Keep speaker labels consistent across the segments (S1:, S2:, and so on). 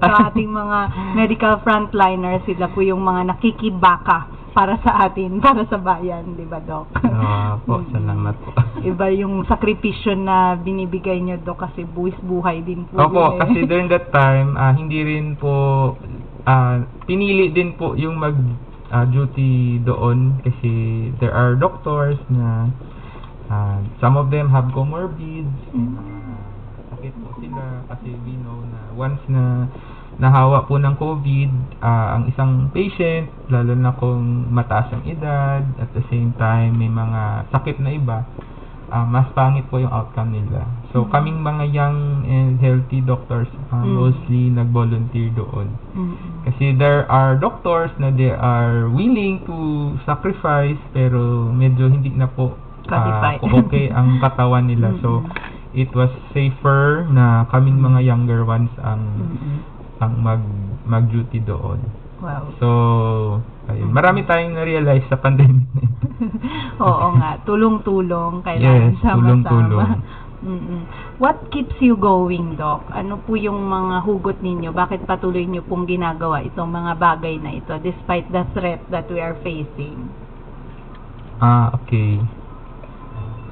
S1: sa ating mga medical frontliners, sila po yung mga nakikibaka para sa atin, para sa bayan, di ba, Doc?
S2: Ah, po,
S1: Mm.
S2: salamat po.
S1: Iba yung sakripisyo na binibigay nyo, Doc, kasi buwis buhay din po.
S2: Opo,
S1: eh.
S2: kasi during that time, ah, hindi rin po, ah, pinili din po yung mag ah, duty doon kasi there are doctors na ah, some of them have comorbids.
S1: Mm.
S2: ah, sakit po sila kasi we know na once na nahawa po ng COVID, ah, ang isang patient, lalo na kung mataas ang edad, at the same time may mga sakit na iba, ah, mas pangit po yung outcome nila. So,
S1: Mm.
S2: kaming mga young and healthy doctors, ah,
S1: Mm.
S2: mostly nag-volunteer doon.
S1: Mm-mm.
S2: Kasi there are doctors na they are willing to sacrifice, pero medyo hindi na po
S1: Qualified.
S2: okay ang katawan nila. So,
S1: Mm-mm.
S2: it was safer na kaming mga younger ones ang
S1: Mm-mm.
S2: Ang mag mag-duty doon.
S1: Wow.
S2: So, ayun. Marami tayong na-realize sa pandemic na ito.
S1: Oo nga, tulong-tulong, kailangan
S2: Yes,
S1: sama-sama.
S2: tulong-tulong.
S1: Mm-mm. What keeps you going, Doc? Ano po yung mga hugot ninyo? Bakit patuloy nyo pong ginagawa itong mga bagay na ito despite the threat that we are facing?
S2: Ah, okay.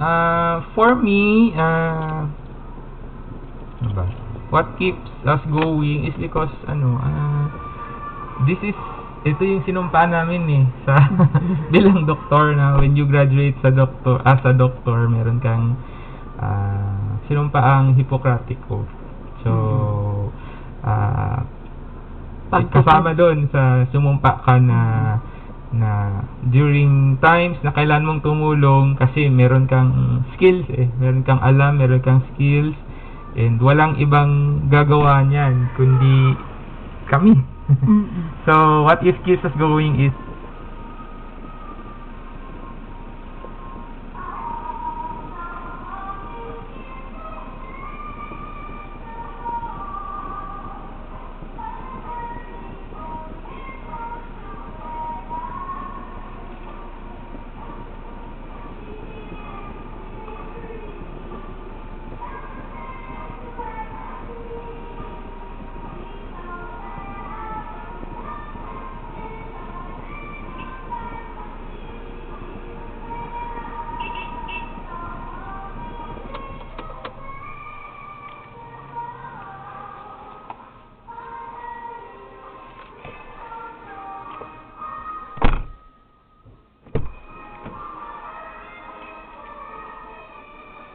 S2: Ah, for me, ah ano ba? What keeps us going is because ano, ah this is ito yung sinumpa namin eh sa bilang doktor na when you graduate sa doktor as a doctor meron kang ah sinumpa ang Hippocratic Oath. So
S1: Pag-
S2: kasama doon sa sumumpa ka na na during times na kailan mong tumulong kasi meron kang skills eh. Meron kang alam meron kang skills and walang ibang gagawa niyan kundi kami. So what is keeps us going is